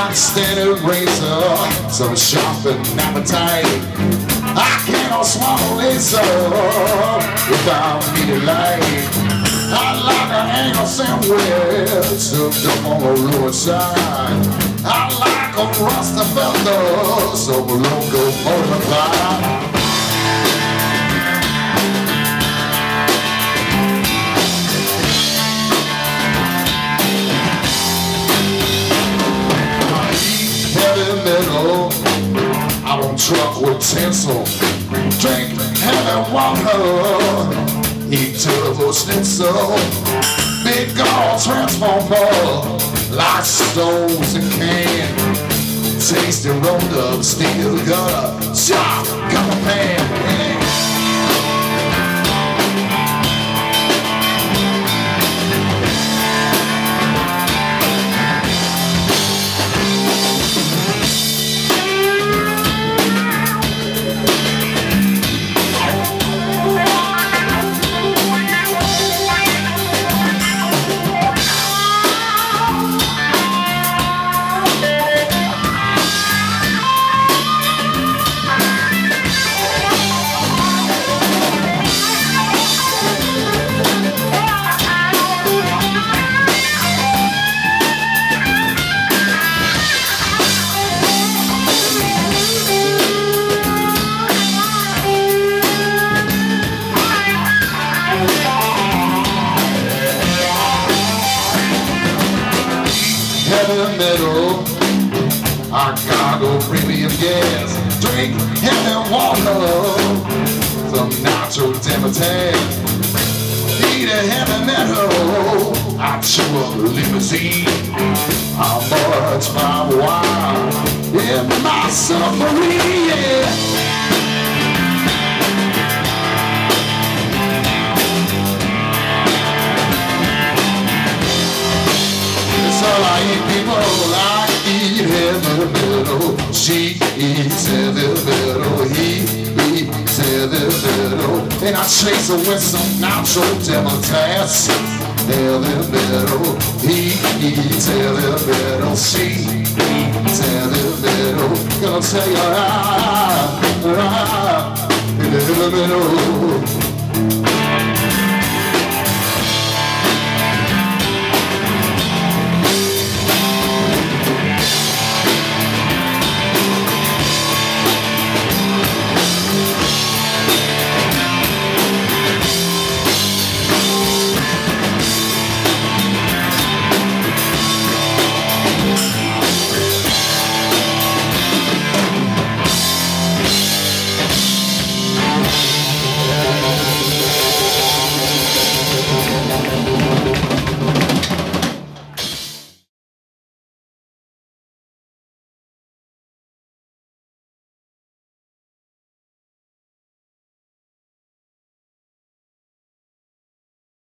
outstanding razor, some sharp and appetite. I cannot swallow laser without needing light. I like an angle sandwich, served up on the lower side. I like a rusty feather, so loco multiply. Truck with tinsel. Drink heavy water. Eat turbo schnitzel. Big gold transformer. Like stones and can. Tasty rolled up steel gutter. Chop, got a pan. I no premium gas. Drink heavy water from Nacho Demeter. Eat a heavy metal. I chew up limousine. I much my wine in my submarine. Metal He heavy metal And I chase her with some nacho Heavy metal He heavy metal She heavy metal Gonna tell you ah, ah, heavy metal